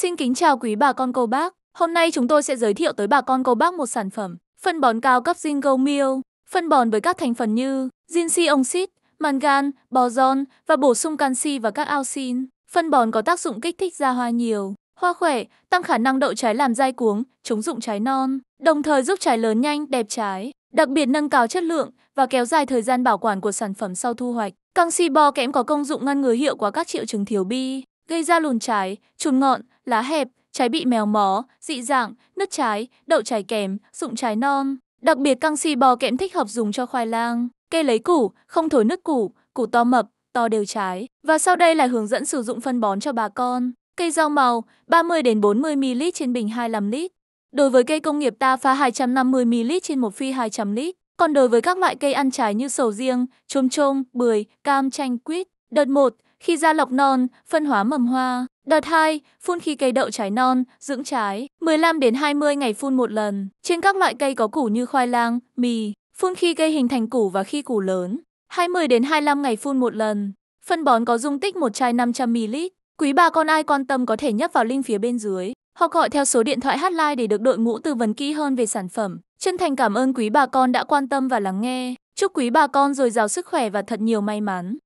Xin kính chào quý bà con cô bác. Hôm nay chúng tôi sẽ giới thiệu tới bà con cô bác một sản phẩm phân bón cao cấp Zingo Meal. Phân bón với các thành phần như Zinc oxide, mangan, boron và bổ sung canxi và các auxin. Phân bón có tác dụng kích thích ra hoa nhiều, hoa khỏe, tăng khả năng đậu trái làm dai cuống, chống dụng trái non, đồng thời giúp trái lớn nhanh, đẹp trái. Đặc biệt nâng cao chất lượng và kéo dài thời gian bảo quản của sản phẩm sau thu hoạch. Canxi bo kẽm có công dụng ngăn ngừa hiệu quả các triệu chứng thiếu bi, gây ra lùn trái, chùn ngọn, lá hẹp, trái bị mèo mó, dị dạng, nứt trái, đậu trái kém, sụng trái non. Đặc biệt canxi bò kẽm thích hợp dùng cho khoai lang, cây lấy củ, không thối nứt củ, củ to mập, to đều trái. Và sau đây là hướng dẫn sử dụng phân bón cho bà con. Cây rau màu 30 đến 40 ml trên bình 25 lít. Đối với cây công nghiệp ta pha 250 ml trên một phi 200 lít. Còn đối với các loại cây ăn trái như sầu riêng, chôm chôm, bưởi, cam, chanh, quýt, đợt 1, khi ra lọc non, phân hóa mầm hoa. Đợt 2, phun khi cây đậu trái non, dưỡng trái, 15 đến 20 ngày phun một lần. Trên các loại cây có củ như khoai lang, mì, phun khi cây hình thành củ và khi củ lớn, 20 đến 25 ngày phun một lần. Phân bón có dung tích một chai 500 ml. Quý bà con ai quan tâm có thể nhấp vào link phía bên dưới hoặc gọi theo số điện thoại hotline để được đội ngũ tư vấn kỹ hơn về sản phẩm. Chân thành cảm ơn quý bà con đã quan tâm và lắng nghe. Chúc quý bà con dồi dào sức khỏe và thật nhiều may mắn.